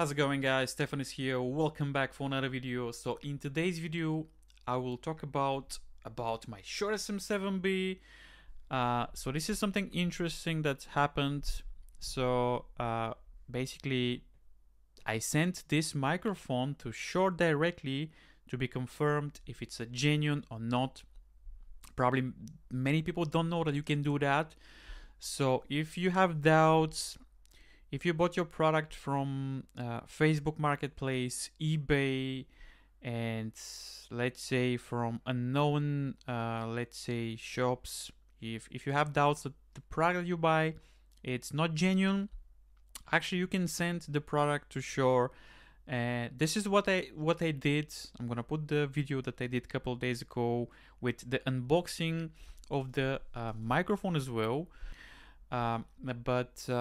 How's it going guys? Stefan is here. Welcome back for another video. So in today's video, I will talk about about my Shure SM7B. Uh, so this is something interesting that happened. So uh, basically, I sent this microphone to Shure directly to be confirmed if it's a genuine or not. Probably many people don't know that you can do that. So if you have doubts, if you bought your product from uh, Facebook Marketplace, eBay, and let's say from unknown, uh, let's say shops, if if you have doubts that the product you buy it's not genuine, actually you can send the product to Shure. And this is what I what I did. I'm gonna put the video that I did a couple days ago with the unboxing of the uh, microphone as well. Um, but uh,